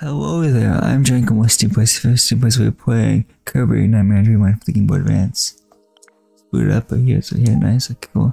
Hello there, I'm with Stephen Plays. Stephen Plays, we're playing Kirby Nightmare Dreamland for the Game Boy Advance. Boot it up right here, so nice, okay, cool.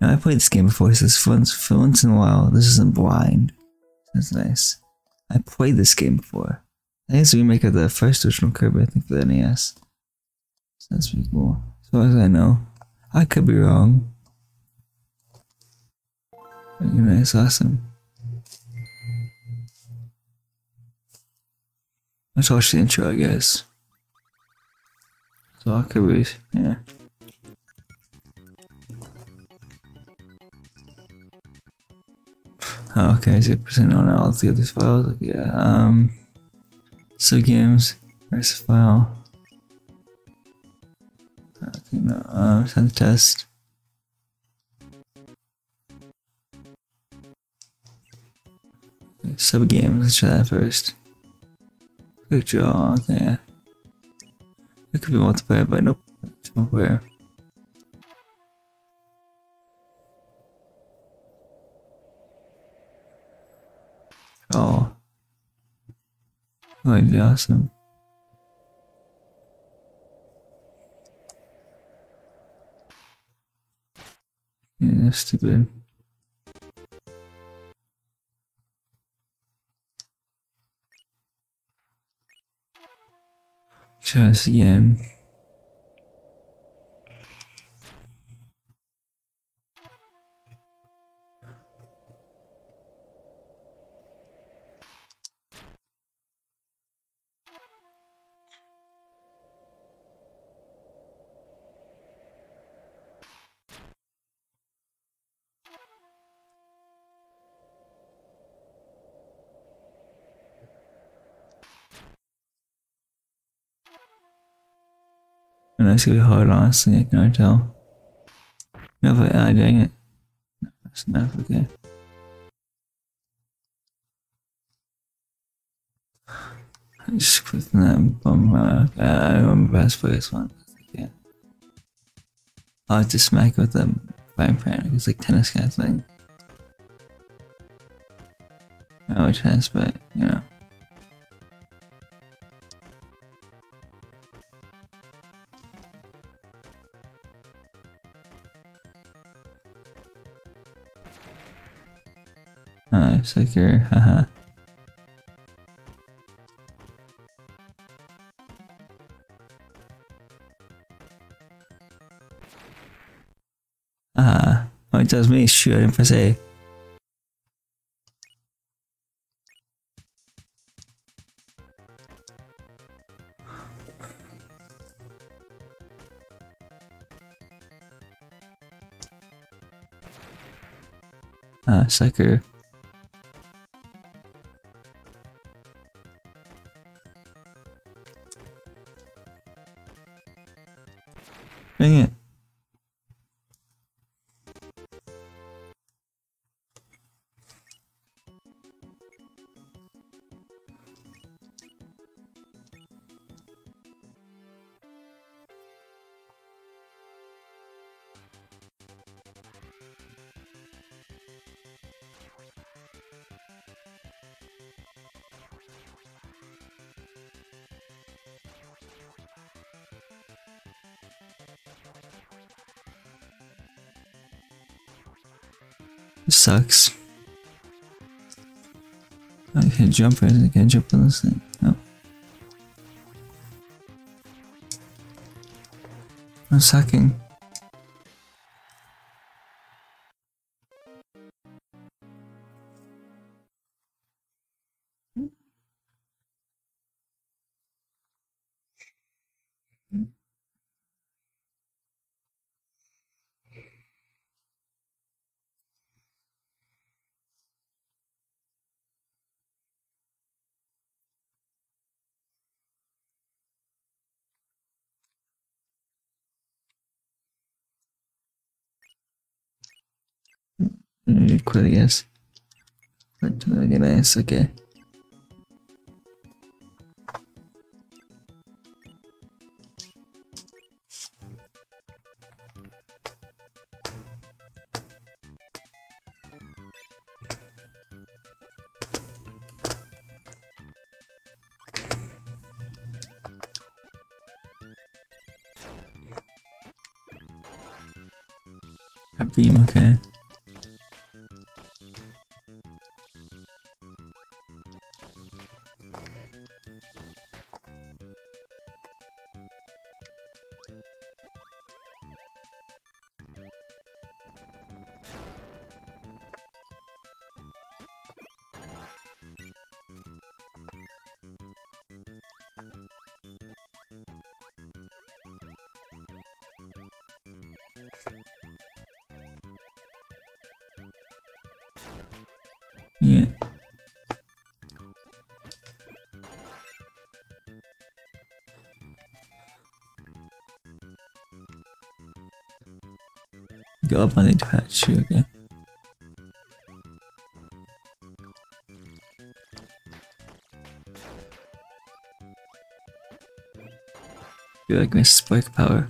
Now, I played this game before, so this once, for once in a while, this isn't blind. That's nice. I played this game before. I think a remake of the first original Kirby, I think, for the NES. So that's pretty cool. As far as I know. I could be wrong. Very nice, awesome. Let's watch the intro, I guess. So I could be, yeah. Oh, okay, zero percent on all the other files. Yeah, um, so games, where's the file? Okay, no, um, send the test. Sub games, let's try that first. Quick job okay. It could be multiplayer, but nope, it's multiplayer. Oh. oh That'd be awesome. Yeah, stupid. Try this And that's gonna be hard, honestly, I can tell. No, but ah, dang it. No, that's enough, okay. I'm just quit that bum. Uh, I remember best for this one. Yeah. I like to smack with the fire pan. It's like tennis kind of thing. I would tennis, but you know. Uh, sucker, haha. Ah, oh, it does me. Shoot, I didn't Ah, sucker. This sucks. I can't jump or I can't jump on this thing. No. I'm sucking. equal yes but very nice okay beam, okay. Yeah. Go up on the patch, okay. You like my spike power.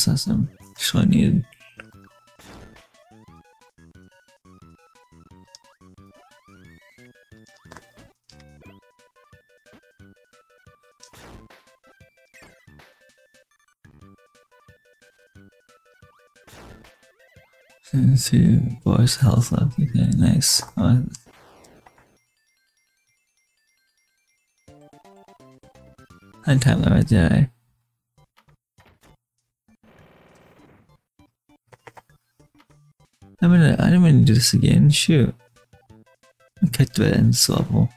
It's awesome. So I needed. Two boys health up. Okay, nice. Oh, and time limit, did I? I'm gonna, gonna do this again. Shoot. Okay, to the end level.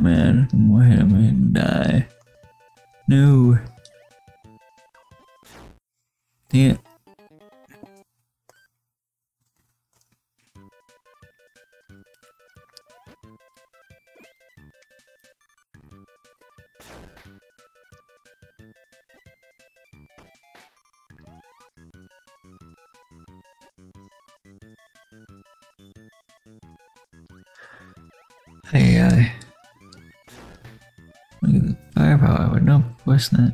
Man, why am I gonna die? No. Dang it. Hey, uh, course not.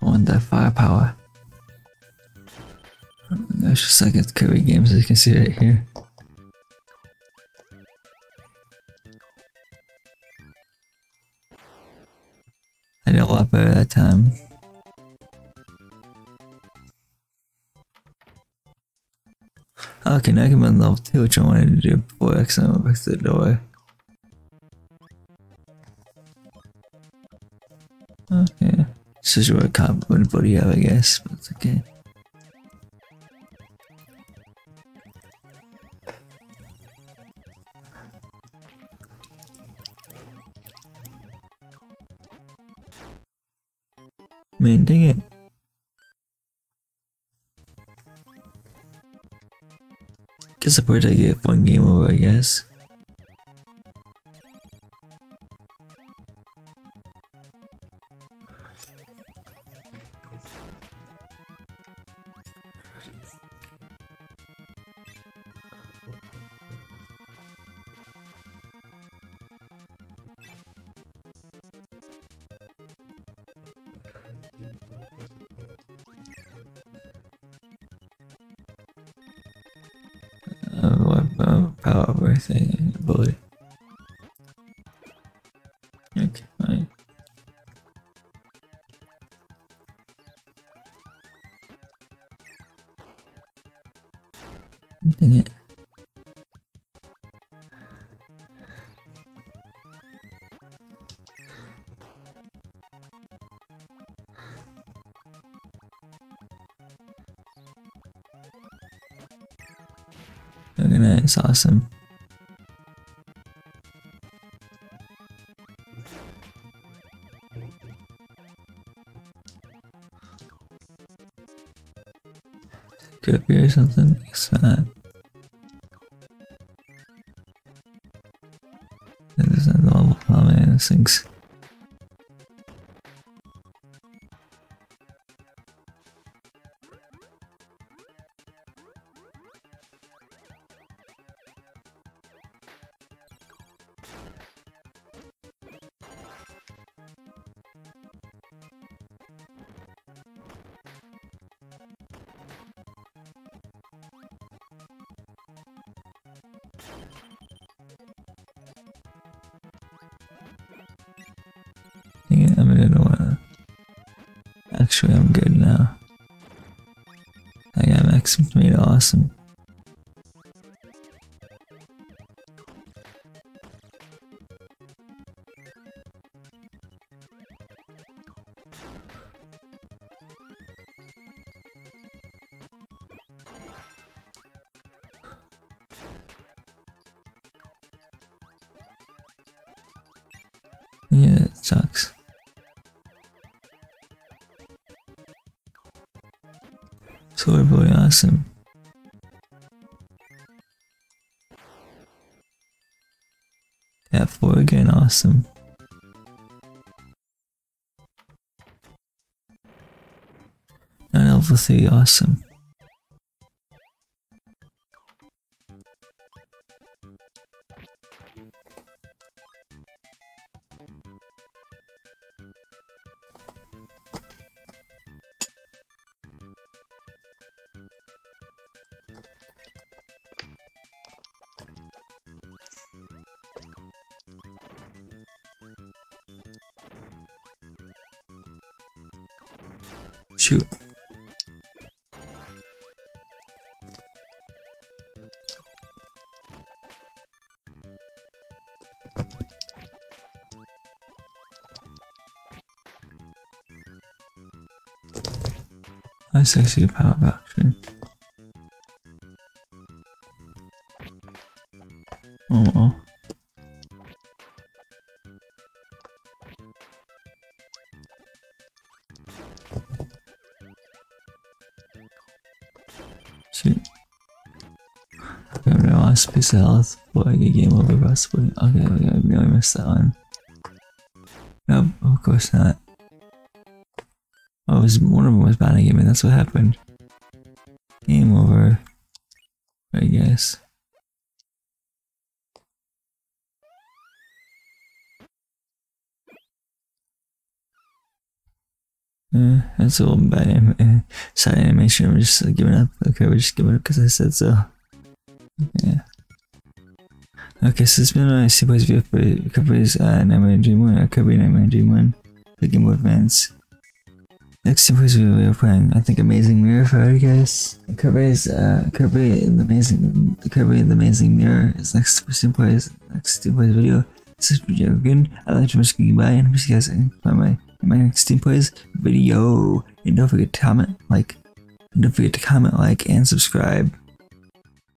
I want that firepower. That's just like at games, as you can see right here. Better that time. Okay, now I can level 2, which I wanted to do before I accidentally went back to the door. Okay. This is what a competent buddy have, I guess, but it's okay. Dang it. Guess I probably get one game over, I guess. Uh, power over thing ability. Okay, fine. Dang it. Look at that, it's awesome. Drippy or something? It's not. That isn't normal. Oh man, Yeah, I mean, I don't wanna. Uh, actually, I'm good now. I got Max made awesome. Yeah, it sucks. So we're awesome. Yeah, four again, awesome. And level three, awesome. Shoot. That's actually a power of action. Oh Okay, no, I lost a game over possibly. Okay, okay, I really missed that one. Nope, of course not. Oh, it was one of them was banning me. That's what happened. Game over. I guess. Uh, that's a little bad anim side animation. We're just uh, giving up. Okay, we're just giving up because I said so. Yeah. Okay, so it's been a nice boys video for Kirby's uh, Nightmare Dreamland, uh, Kirby Nightmare Dreamland, the Game Boy Advance. Next video we are playing, I think, Amazing Mirror for you guys. Kirby's, uh, Kirby the Amazing, Kirby the Amazing Mirror is next Super Boys, next Boys video. This is video again. I'd like to wish you goodbye and wish you guys by my my next Team Plays video. And don't forget to comment, like, and don't forget to comment, like, and subscribe.